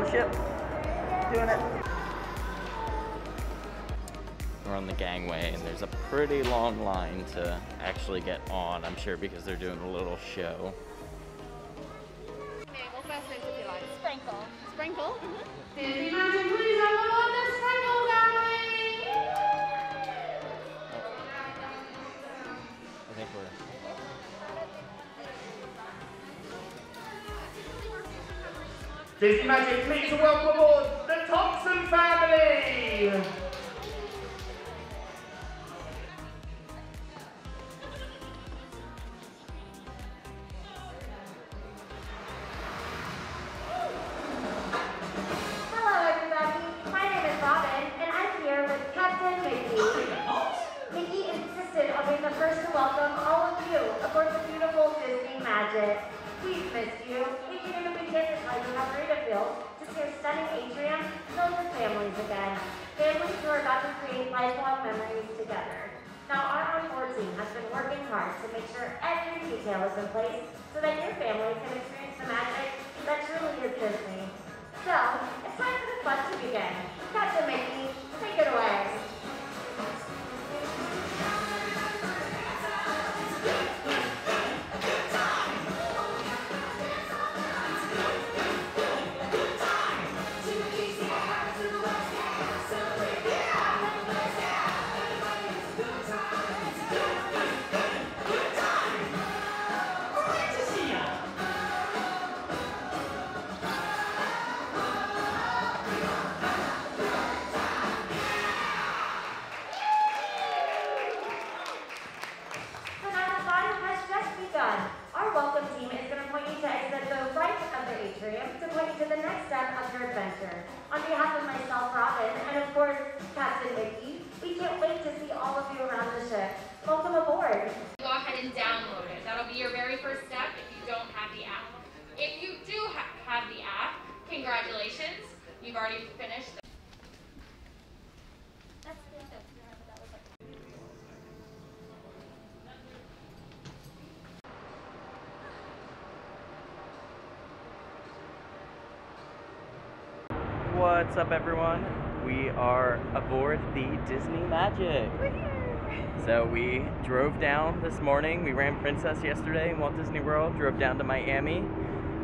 on the ship. Doing it. We're on the gangway and there's a pretty long line to actually get on, I'm sure because they're doing a little show. What first names would you like? Sprinkle. Sprinkle? Disney Magic, Disney Magic, please welcome aboard the Thompson family! So, it's time for the fun to begin. You've already finished. What's up, everyone? We are aboard the Disney Magic. So we drove down this morning. We ran Princess yesterday in Walt Disney World. Drove down to Miami,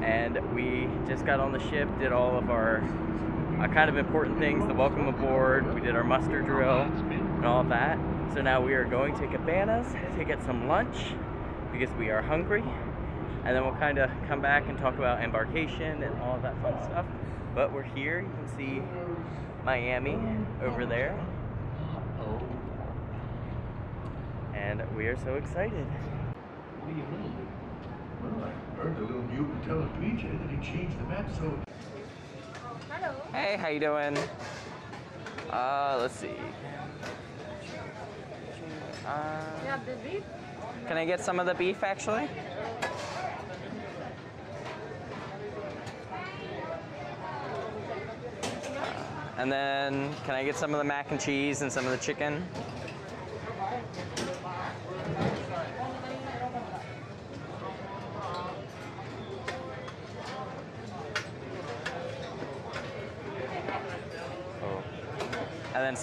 and we just got on the ship. Did all of our uh, kind of important things: the welcome aboard. We did our muster drill and all of that. So now we are going to Cabanas to get some lunch because we are hungry, and then we'll kind of come back and talk about embarkation and all of that fun stuff. But we're here. You can see Miami over there. And we are so excited. What do you mean? Well, I heard the little mute telling PJ that he changed the map so Hey, how you doing? Uh, let's see. Uh, Can I get some of the beef, actually? And then, can I get some of the mac and cheese and some of the chicken?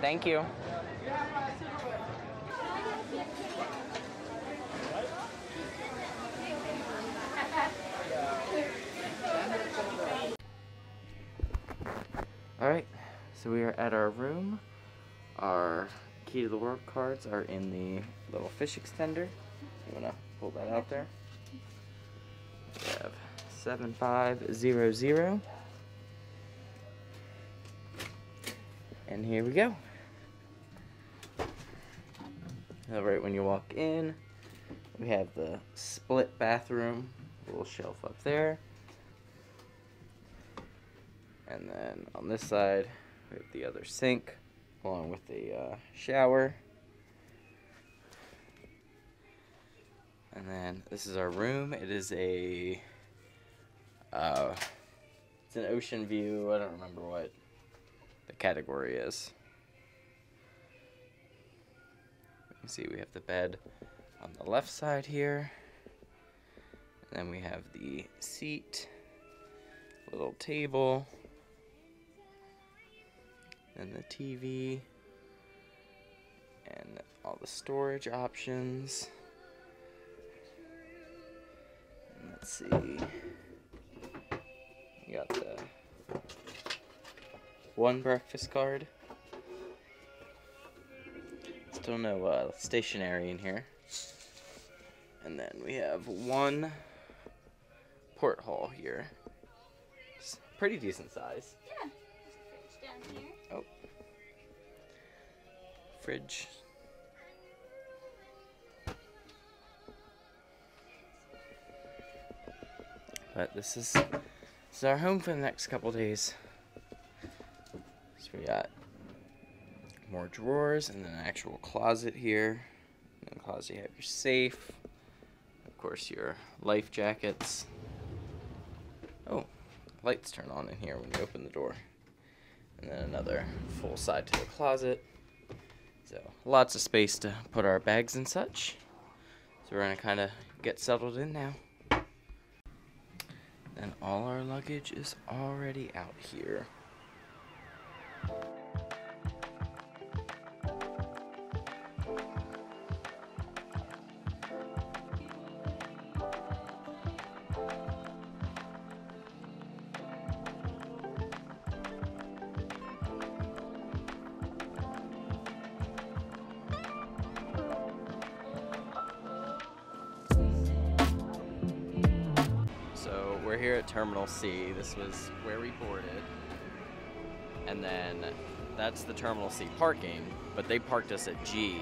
Thank you. All right, so we are at our room. Our key to the world cards are in the little fish extender. You wanna pull that out there? We have seven five zero zero. And here we go. Now, right when you walk in, we have the split bathroom, little shelf up there. And then on this side, we have the other sink, along with the uh, shower. And then this is our room. It is a, uh, it's an ocean view. I don't remember what the category is. See we have the bed on the left side here. And then we have the seat, little table, and the TV, and all the storage options. And let's see. Got the one breakfast card. Still no uh, stationery in here. And then we have one porthole here. It's pretty decent size. Yeah. There's a fridge down here. Oh. Fridge. But this is this is our home for the next couple days. So we got more drawers and then an actual closet here. In the closet you have your safe. Of course your life jackets. Oh, lights turn on in here when you open the door. And then another full side to the closet. So lots of space to put our bags and such. So we're gonna kind of get settled in now. And all our luggage is already out here. We're here at Terminal C. This was where we boarded. And then that's the Terminal C parking, but they parked us at G,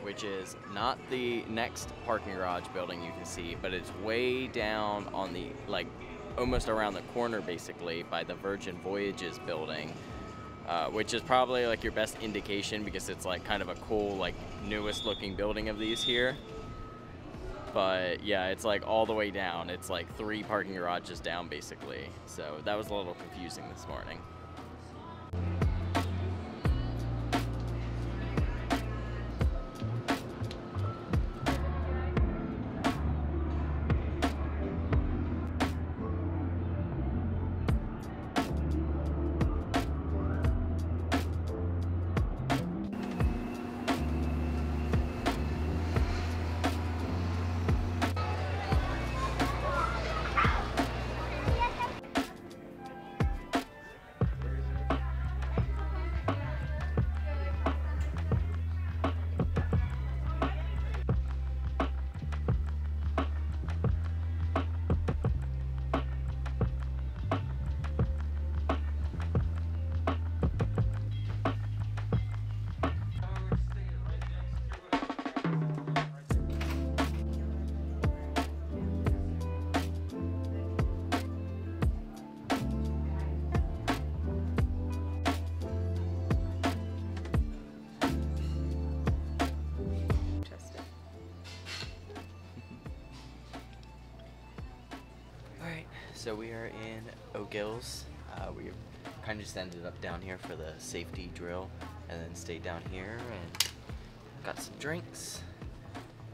which is not the next parking garage building you can see, but it's way down on the, like, almost around the corner basically by the Virgin Voyages building. Uh, which is probably like your best indication because it's like kind of a cool, like newest looking building of these here but yeah, it's like all the way down. It's like three parking garages down basically. So that was a little confusing this morning. So we are in O'Gills. Uh, we kind of just ended up down here for the safety drill and then stayed down here and got some drinks.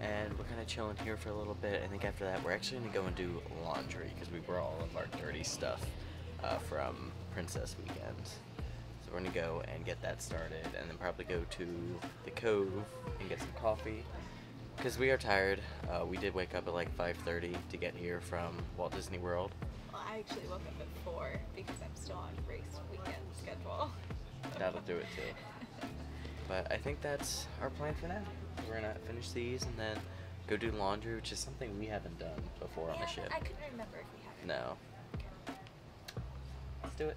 And we're kind of chilling here for a little bit. I think after that, we're actually going to go and do laundry because we brought all of our dirty stuff uh, from Princess Weekend. So we're going to go and get that started and then probably go to the Cove and get some coffee. Because we are tired. Uh, we did wake up at like 5.30 to get here from Walt Disney World. I actually woke up at 4 because I'm still on race weekend schedule. That'll do it too. But I think that's our plan for now. We're gonna finish these and then go do laundry, which is something we haven't done before on the ship. I couldn't remember if we had. No. Let's do it.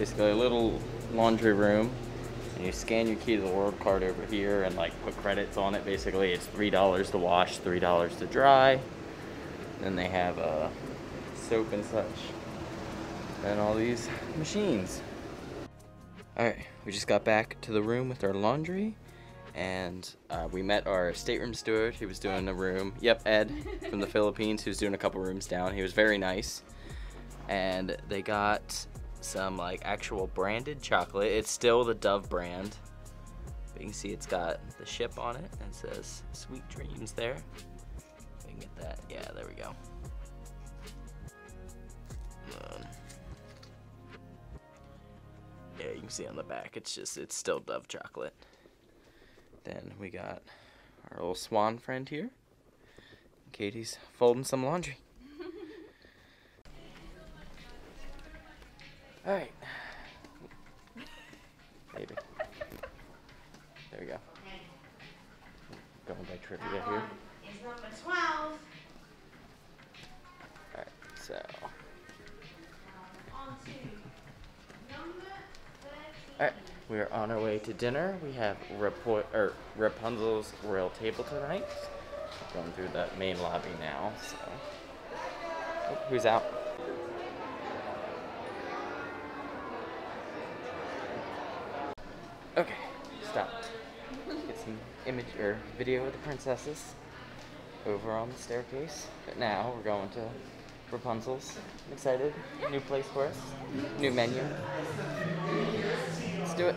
Basically a little laundry room and you scan your key to the world card over here and like put credits on it. Basically it's three dollars to wash three dollars to dry. Then they have uh, soap and such. And all these machines. All right we just got back to the room with our laundry and uh, we met our stateroom steward he was doing a room. Yep ed from the philippines was doing a couple rooms down. He was very nice. And they got some like actual branded chocolate. It's still the Dove brand. But you can see it's got the ship on it and it says Sweet Dreams there. We can get that. Yeah, there we go. Um, yeah, you can see on the back. It's just it's still Dove chocolate. Then we got our little swan friend here. Katie's folding some laundry. All right. Maybe. There we go. Going by trivia here. Is number 12. Alright, so. On to number 13. Alright, we're on our way to dinner. We have Rapo- or Rapunzel's royal table tonight. Going through the main lobby now, so. Oh, who's out? Okay, stop. Get some image or video of the princesses over on the staircase. But now we're going to Rapunzel's. I'm excited. New place for us. New menu. Let's do it.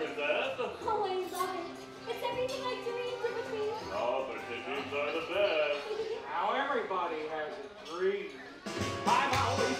like your? Oh, I love it. It's everything I dreamed it would be. Oh, but the dreams are the best. Now everybody has a dream. I've always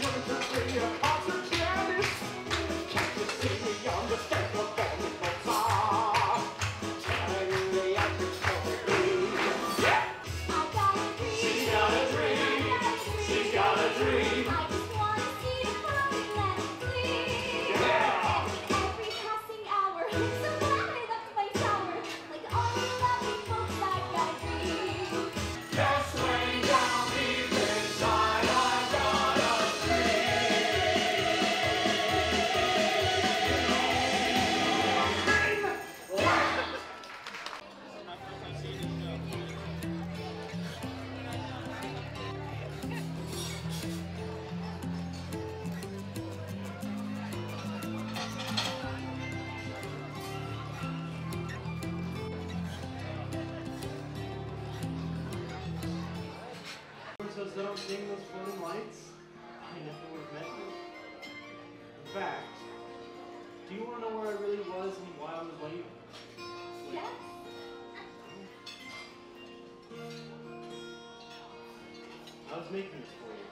Princess that I'm seeing those floating lights, I never would have met you. In fact, do you want to know where I really was and why I was late? Yes. I was making this for you.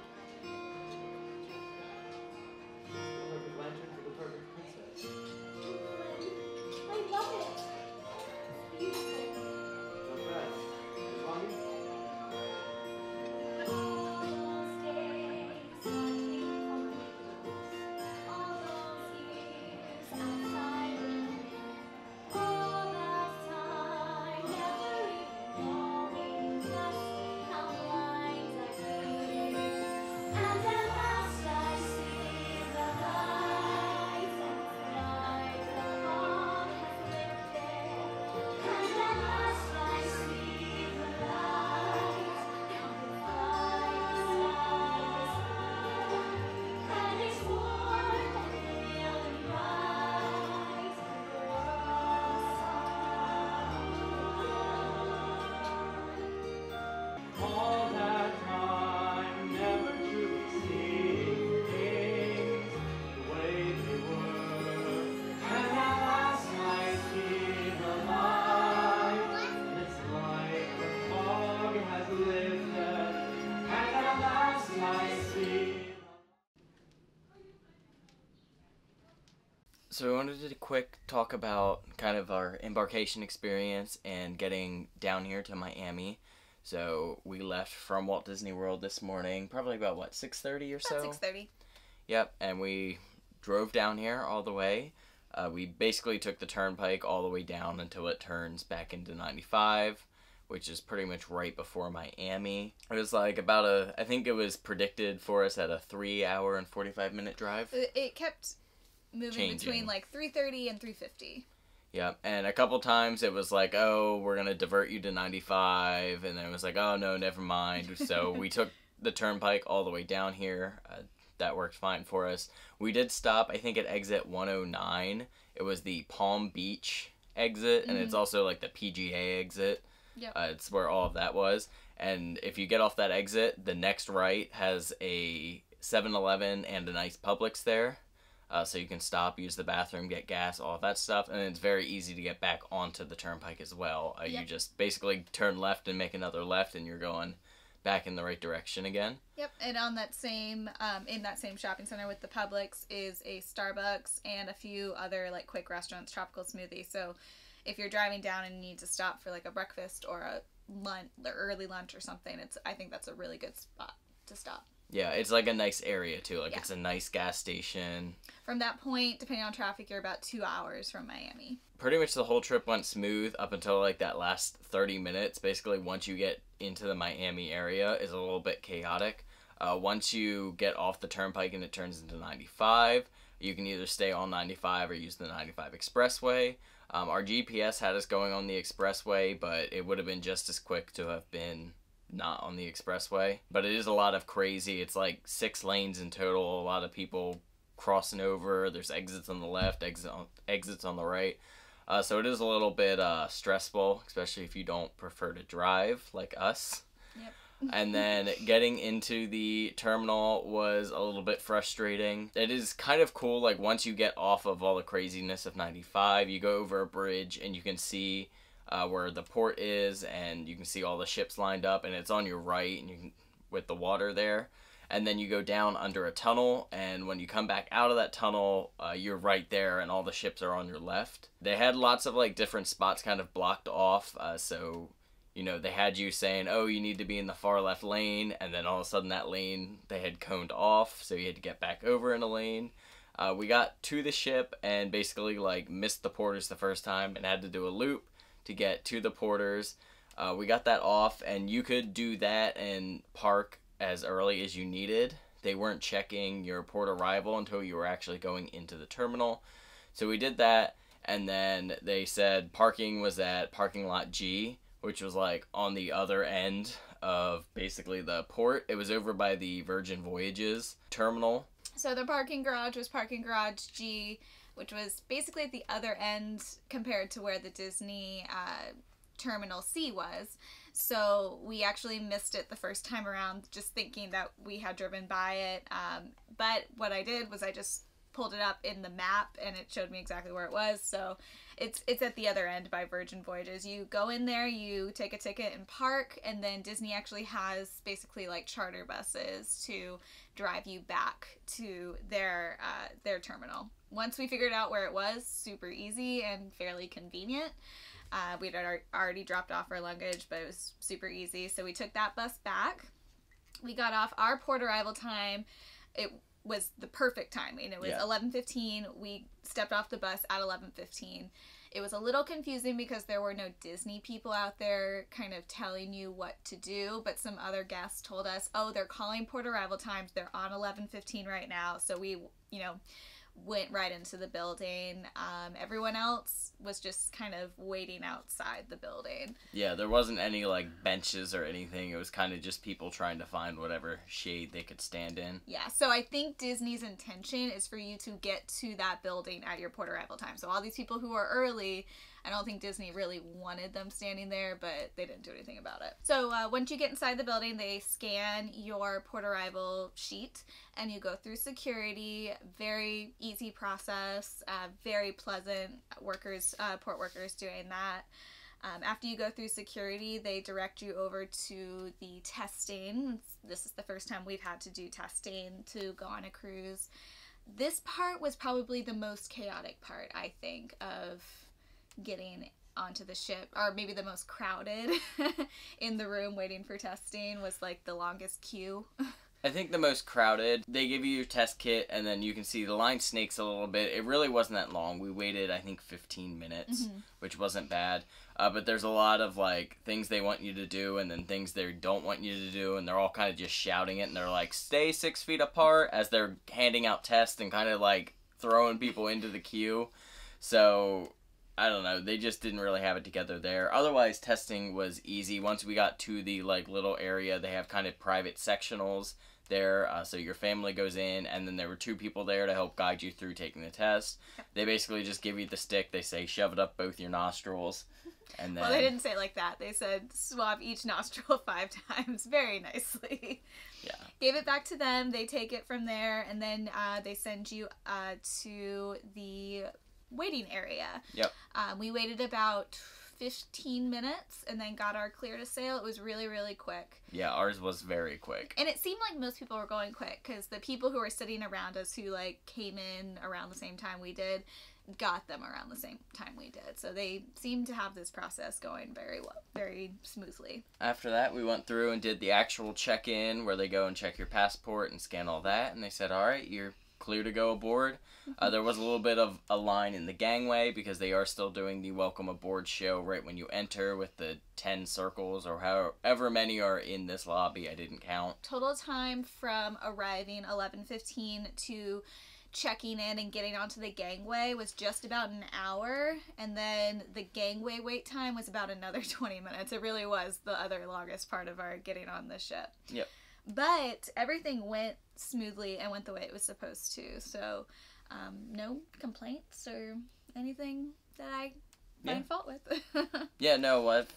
Quick talk about kind of our embarkation experience and getting down here to Miami. So we left from Walt Disney World this morning, probably about what six thirty or so. Six thirty. Yep, and we drove down here all the way. Uh, we basically took the turnpike all the way down until it turns back into 95, which is pretty much right before Miami. It was like about a, I think it was predicted for us at a three hour and 45 minute drive. It, it kept moving Changing. between like three thirty and three fifty. Yeah, and a couple times it was like, oh, we're gonna divert you to 95, and then it was like, oh no, never mind. So we took the turnpike all the way down here. Uh, that worked fine for us. We did stop, I think, at exit 109. It was the Palm Beach exit, and it's also like the PGA exit. Yep. Uh, it's where all of that was. And if you get off that exit, the next right has a 7 Eleven and a nice Publix there. Uh, so you can stop, use the bathroom, get gas, all that stuff, and it's very easy to get back onto the turnpike as well. Uh, You just basically turn left and make another left, and you're going back in the right direction again. Yep, and on that same, um, in that same shopping center with the Publix is a Starbucks and a few other like quick restaurants, tropical smoothie. So, if you're driving down and you need to stop for like a breakfast or a lunch, or early lunch or something, it's I think that's a really good spot to stop. Yeah, it's like a nice area too. Like Yeah. it's a nice gas station. From that point, depending on traffic, you're about two hours from Miami. Pretty much the whole trip went smooth up until like that last 30 minutes. Basically, once you get into the Miami area, is a little bit chaotic. Uh, once you get off the turnpike and it turns into 95, you can either stay on 95 or use the 95 expressway. Um, our GPS had us going on the expressway, but it would have been just as quick to have been not on the expressway. But it is a lot of crazy. It's like six lanes in total. A lot of people crossing over. There's exits on the left, exit on, exits on the right. Uh, so it is a little bit uh, stressful, especially if you don't prefer to drive like us. Yep. and then getting into the terminal was a little bit frustrating. It is kind of cool, like once you get off of all the craziness of 95, you go over a bridge and you can see uh, where the port is, and you can see all the ships lined up, and it's on your right, and you can with the water there. And then you go down under a tunnel, and when you come back out of that tunnel, uh, you're right there, and all the ships are on your left. They had lots of like different spots kind of blocked off, uh, so you know they had you saying, "Oh, you need to be in the far left lane," and then all of a sudden that lane they had coned off, so you had to get back over in a lane. Uh, we got to the ship and basically like missed the porters the first time and had to do a loop to get to the porters. Uh, we got that off, and you could do that and park as early as you needed. They weren't checking your port arrival until you were actually going into the terminal. So we did that, and then they said parking was at parking lot G, which was like on the other end of basically the port. It was over by the Virgin Voyages terminal. So the parking garage was parking garage G, which was basically at the other end compared to where the Disney uh, Terminal C was. So we actually missed it the first time around, just thinking that we had driven by it. Um, but what I did was I just pulled it up in the map and it showed me exactly where it was. So it's it's at the other end by Virgin Voyages. You go in there, you take a ticket and park, and then Disney actually has basically like charter buses to drive you back to their uh, their terminal. Once we figured out where it was, super easy and fairly convenient. Uh, we'd already dropped off our luggage, but it was super easy. So we took that bus back. We got off our port arrival time. It was the perfect timing. It was Yeah. 11:15. We stepped off the bus at 11:15. It was a little confusing because there were no Disney people out there kind of telling you what to do, but some other guests told us, "Oh, they're calling port arrival times. They're on 11:15 right now." So we, you know, went right into the building. Um, everyone else was just kind of waiting outside the building. Yeah, there wasn't any like benches or anything. It was kind of just people trying to find whatever shade they could stand in. Yeah, so I think Disney's intention is for you to get to that building at your port arrival time. So all these people who are early, I don't think Disney really wanted them standing there, but they didn't do anything about it. So uh, once you get inside the building, they scan your port arrival sheet and you go through security. Very easy process, uh, very pleasant workers, uh, port workers doing that. Um, after you go through security, they direct you over to the testing. This is the first time we've had to do testing to go on a cruise. this part was probably the most chaotic part, I think, of getting onto the ship, or maybe the most crowded in the room waiting for testing was like the longest queue. I think the most crowded, they give you your test kit and then you can see the line snakes a little bit. It really wasn't that long. We waited, I think, 15 minutes, Mhm. which wasn't bad. Uh, but there's a lot of like things they want you to do and then things they don't want you to do, and they're all kind of just shouting it and they're like, stay six feet apart as they're handing out tests and kind of like throwing people into the queue. So I don't know. They just didn't really have it together there. Otherwise, testing was easy. Once we got to the like little area, they have kind of private sectionals there. Uh, so your family goes in, and then there were two people there to help guide you through taking the test. They basically just give you the stick. They say shove it up both your nostrils, and then Well, they didn't say it like that. They said swab each nostril five times very nicely. Yeah. Gave it back to them. They take it from there, and then uh, they send you uh, to the waiting area. Yep. Um, we waited about 15 minutes and then got our clear to sail. It was really, really quick. yeah, ours was very quick. And it seemed like most people were going quick because the people who were sitting around us who like came in around the same time we did got them around the same time we did. So they seemed to have this process going very well, very smoothly. After that, we went through and did the actual check in where they go and check your passport and scan all that. And they said, all right, you're clear to go aboard. Uh, there was a little bit of a line in the gangway because they are still doing the welcome aboard show right when you enter with the 10 circles or however many are in this lobby. I didn't count. Total time from arriving 11:15 to checking in and getting onto the gangway was just about an hour and then the gangway wait time was about another 20 minutes. It really was the other longest part of our getting on the ship. Yep. But everything went smoothly and went the way it was supposed to. So um, no complaints or anything that I find Yeah. fault with. Yeah, no, what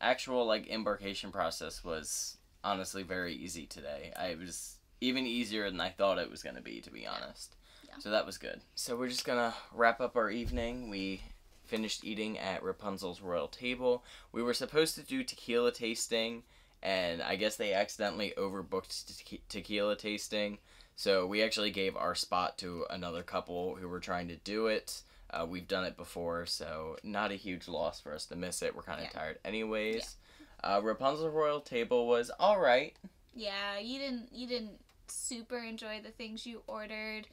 actual like embarkation process was honestly very easy today. I was even easier than I thought it was gonna be, to be honest. Yeah. So that was good. So we're just gonna wrap up our evening. We finished eating at Rapunzel's royal table. We were supposed to do tequila tasting, and I guess they accidentally overbooked te- tequila tasting. So we actually gave our spot to another couple who were trying to do it. Uh, we've done it before, so not a huge loss for us to miss it. We're kind of Yeah. tired, anyways. Uh, Rapunzel's royal table was all right. Yeah, you didn't you didn't super enjoy the things you ordered,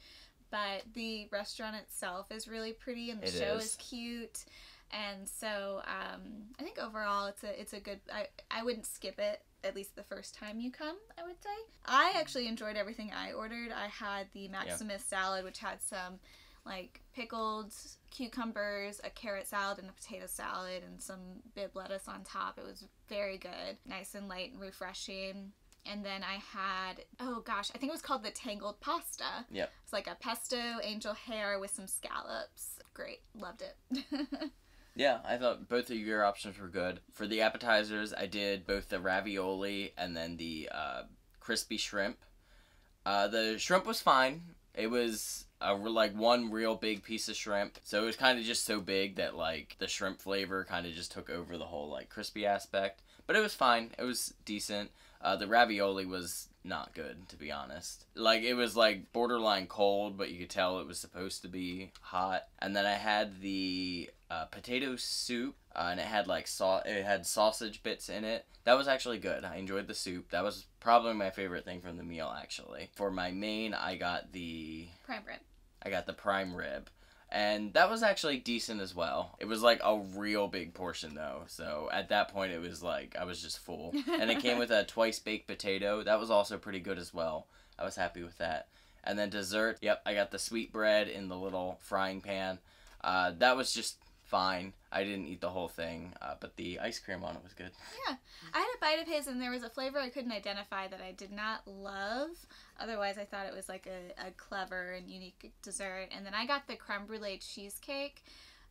but the restaurant itself is really pretty and the It show is. is. cute. And so um, I think overall it's a it's a good I, I wouldn't skip it at least the first time you come, I would say. I actually enjoyed everything I ordered. I had the Maximus salad which had some like pickled cucumbers, a carrot salad, and a potato salad, and some Bibb lettuce on top. It was very good, nice and light and refreshing. And then I had, oh gosh, I think it was called the tangled pasta. Yeah. It's like a pesto angel hair with some scallops. Great, loved it. Yeah, I thought both of your options were good. For the appetizers, I did both the ravioli and then the uh, crispy shrimp. Uh, the shrimp was fine. It was a, like one real big piece of shrimp, so it was kind of just so big that like the shrimp flavor kind of just took over the whole like crispy aspect. But it was fine. It was decent. Uh, the ravioli was not good, to be honest. Like it was like borderline cold, but you could tell it was supposed to be hot. And then I had the uh, potato soup, uh, and it had like sau- it had sausage bits in it. That was actually good. I enjoyed the soup. That was probably my favorite thing from the meal, actually. For my main, I got the Prime rib. I got the prime rib. And that was actually decent as well. It was like a real big portion though. So at that point it was like I was just full. and it came with a twice baked potato. That was also pretty good as well. I was happy with that. And then dessert, yep, I got the sweet bread in the little frying pan. Uh, that was just fine. I didn't eat the whole thing, uh, but the ice cream on it was good. Yeah. I had a bite of his and there was a flavor I couldn't identify that I did not love. Otherwise, I thought it was like a, a clever and unique dessert. And then I got the creme brulee cheesecake,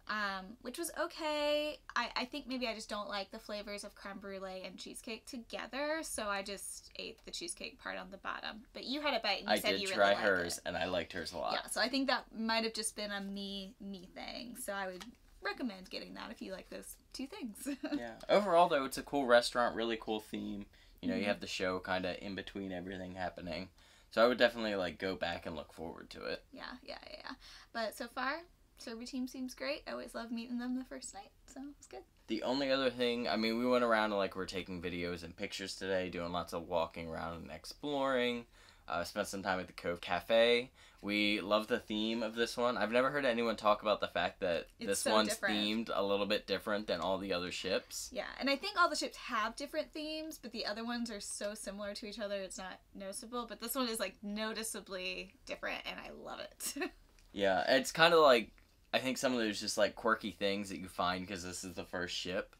um, which was okay. I, I think maybe I just don't like the flavors of creme brulee and cheesecake together, so I just ate the cheesecake part on the bottom. But you had a bite and you I said did you try really liked hers, and I liked hers a lot. Yeah, so I think that might have just been a me me thing. So I would recommend getting that if you like those two things. yeah. Overall, though, it's a cool restaurant, really cool theme. You know, Mhm. you have the show kind of in between everything happening. So I would definitely like go back and look forward to it. Yeah, yeah, yeah, yeah. But so far, Sober team seems great. I always love meeting them the first night, so it's good. The only other thing, I mean, we went around and like we're taking videos and pictures today, doing lots of walking around and exploring. Uh, spent some time at the Cove Cafe. We love the theme of this one. I've never heard anyone talk about the fact that It's this so one's different. themed a little bit different than all the other ships. Yeah, and I think all the ships have different themes, but the other ones are so similar to each other, it's not noticeable. But this one is like noticeably different, and I love it. Yeah, it's kind of like I think some of those just like quirky things that you find because this is the first ship.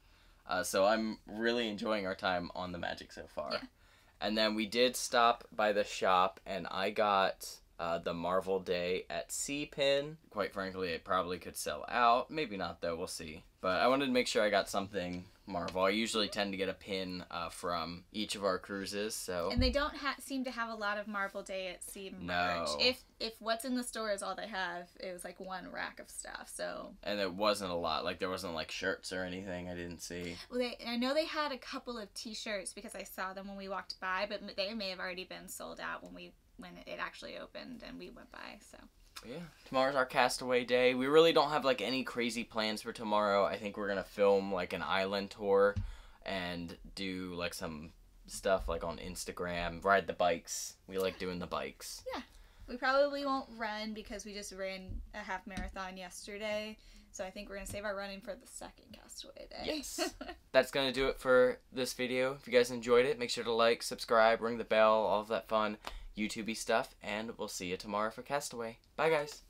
Uh, so I'm really enjoying our time on the Magic so far. Yeah. And then we did stop by the shop, and I got uh, the Marvel Day at Sea Pin. Quite frankly, it probably could sell out. Maybe not though. We'll see. But I wanted to make sure I got something Marvel. I usually tend to get a pin uh, from each of our cruises. So and they don't ha- seem to have a lot of Marvel Day at Sea merch. No. If if what's in the store is all they have, it was like one rack of stuff. So and it wasn't a lot. Like there wasn't like shirts or anything. I didn't see. well, they I know they had a couple of T-shirts because I saw them when we walked by, but they may have already been sold out when we when it actually opened and we went by. So Yeah. Tomorrow's our castaway day. We really don't have like any crazy plans for tomorrow. I think we're gonna film like an island tour and do like some stuff like on Instagram, ride the bikes. We like doing the bikes. Yeah. We probably won't run because we just ran a half marathon yesterday. So I think we're gonna save our running for the second Castaway Day. Yes. That's gonna do it for this video. If you guys enjoyed it, make sure to like, subscribe, ring the bell, all of that fun YouTubey stuff, and we'll see you tomorrow for Castaway. Bye guys.